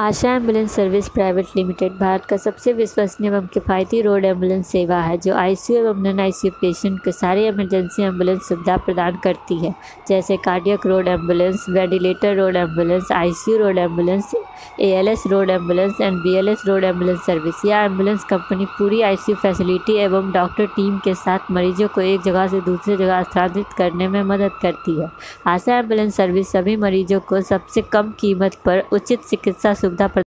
Asha ambulance service private limited, Bharat का सबसे विश्वसनीय एवं किफ़ायती रोड एंबुलेंस सेवा है, जो आईसीयू एवं नॉन आईसीयू पेशेंट को सारी इमरजेंसी एंबुलेंस सुविधा प्रदान करती है, जैसे cardiac road ambulance, ventilator road ambulance, ICU road ambulance, ALS road ambulance, and BLS road ambulance service. यह एंबुलेंस कंपनी पूरी आईसीयू फैसिलिटी एवं डॉक्टर टीम के साथ मरीजों को एक जगह से दूसरी जगह स्थानांतरित करने में मदद करती है। आशा एंबुलेंस सर्विस सभी मरीजों को सबसे कम कीमत पर उचित चिकित्सा सुविधा